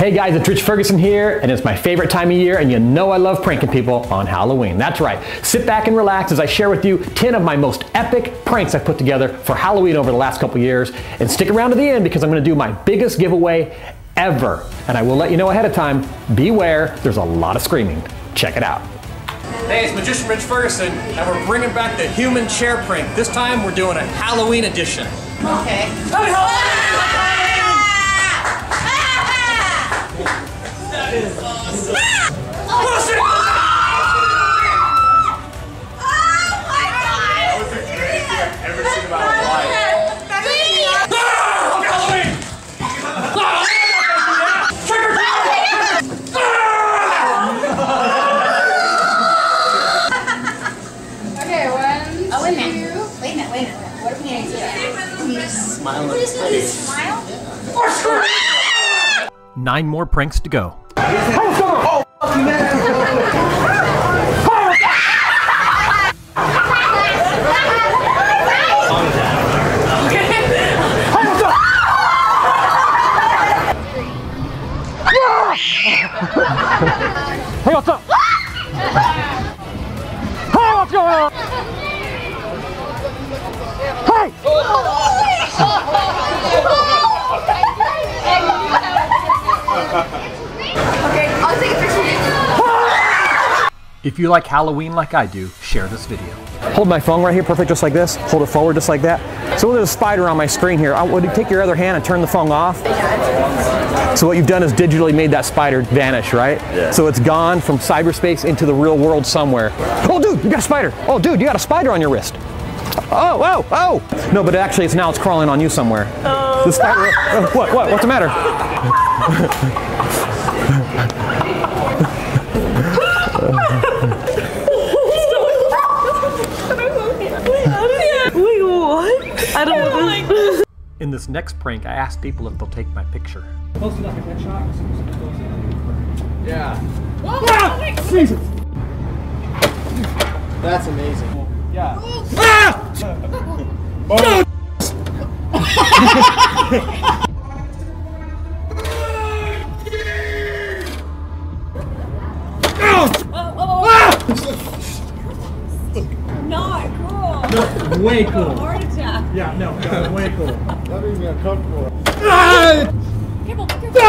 Hey guys, it's Rich Ferguson here, and it's my favorite time of year, and you know I love pranking people on Halloween. That's right. Sit back and relax as I share with you 10 of my most epic pranks I've put together for Halloween over the last couple years. And stick around to the end because I'm going to do my biggest giveaway ever. And I will let you know ahead of time, beware, there's a lot of screaming. Check it out. Hey, it's Magician Rich Ferguson, and we're bringing back the human chair prank. This time we're doing a Halloween edition. Okay. Happy Halloween! Okay, one, Oh, wait a two. minute. Wait a minute, wait a minute. What are we going to do? Can you smile? What is it? Smile? Nine more pranks to go. Hey, what's up? Hey, what's going on? Hey! Okay, If you like Halloween like I do, share this video. Hold my phone right here, perfect, just like this. Hold it forward, just like that. So there's a spider on my screen here. I would you take your other hand and turn the phone off? So what you've done is digitally made that spider vanish, right? Yeah. So it's gone from cyberspace into the real world somewhere. Oh, dude, you got a spider. Oh, dude, you got a spider on your wrist. Oh, oh, oh! No, but actually, it's now it's crawling on you somewhere. Oh. The spider. oh, what? What? What's the matter? next prank, I asked people if they'll take my picture. Yeah, that's amazing. Yeah. Ah. Not cool. Way cool. Heart attack. Yeah, no, no, way cool. That makes me uncomfortable. Ah! Careful, careful.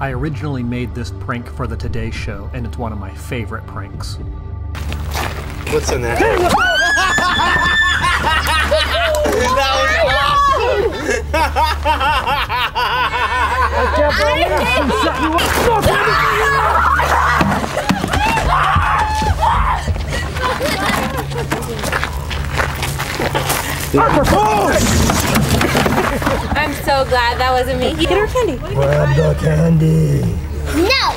I originally made this prank for the Today Show, and it's one of my favorite pranks. What's in there? I'm so glad that wasn't me. Get her candy. Grab the candy. No!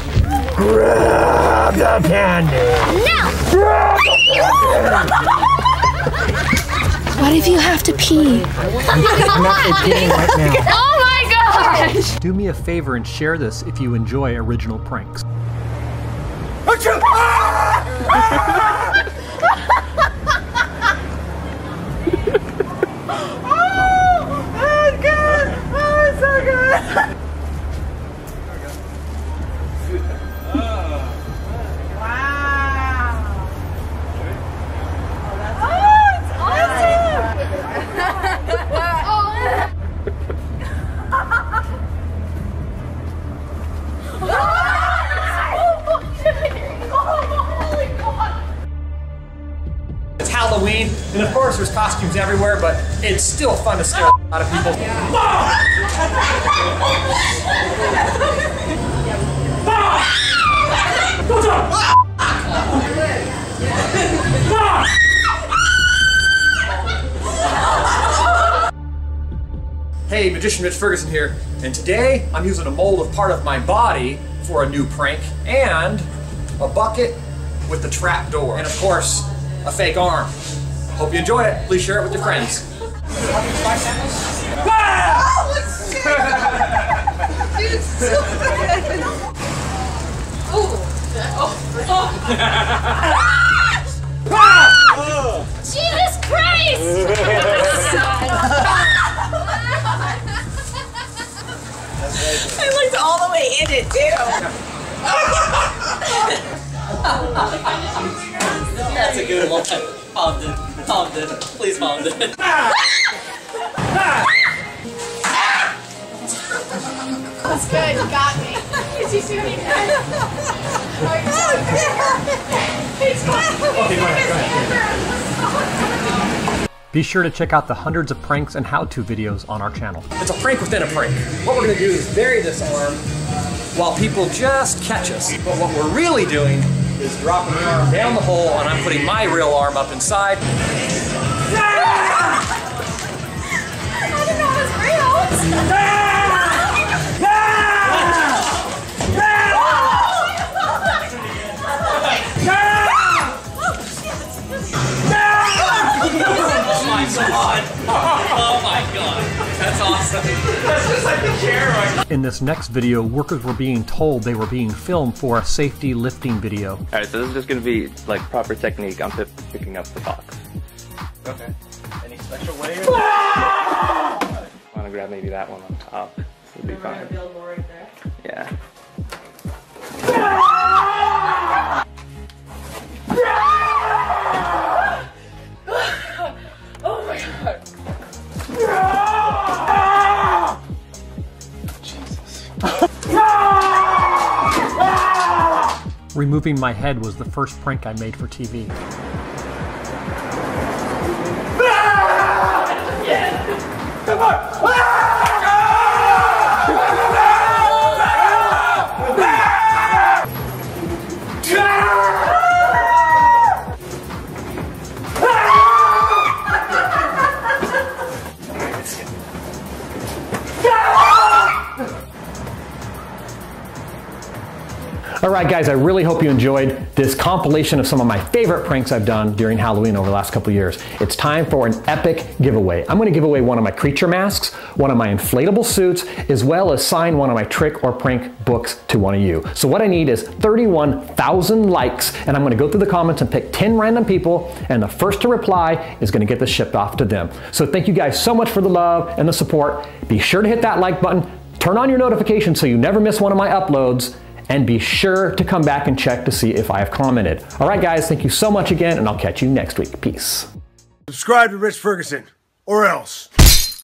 Grab the candy. No. Grab the candy. What if you have to pee? I'm actually right now. Oh my gosh! Do me a favor and share this if you enjoy original pranks. Ah! Ah! It's Halloween, and of course there's costumes everywhere, but it's still fun to scare a lot of people. Hey, Magician Rich Ferguson here, and today I'm using a mold of part of my body for a new prank, and a bucket with the trap door, and of course, a fake arm. Hope you enjoy it. Please share it with your friends. All the way in it too. That's a good one. Palmed it. Palmed it. Please palmed it. Ah! That's good. You got me. Is he shooting? oh, you're so He's going. Okay, go ahead. Be sure to check out the hundreds of pranks and how-to videos on our channel. It's a prank within a prank. What we're gonna do is bury this arm while people just catch us. But what we're really doing is dropping the arm down the hole and I'm putting my real arm up inside. That's awesome. That's just like the chair. In this next video, workers were being told they were being filmed for a safety lifting video. Alright, so this is just gonna be like proper technique I'm picking up the box. Okay. Any special way? Wanna grab maybe that one on top. Would be fine. Yeah. Removing my head was the first prank I made for TV. Ah! All right, guys, I really hope you enjoyed this compilation of some of my favorite pranks I've done during Halloween over the last couple years. It's time for an epic giveaway. I'm gonna give away one of my creature masks, one of my inflatable suits, as well as sign one of my trick or prank books to one of you. So what I need is 31,000 likes, and I'm gonna go through the comments and pick 10 random people, and the first to reply is gonna get this shipped off to them. So thank you guys so much for the love and the support. Be sure to hit that like button, turn on your notifications so you never miss one of my uploads, and be sure to come back and check to see if I have commented. All right, guys, thank you so much again, and I'll catch you next week. Peace. Subscribe to Rich Ferguson, or else.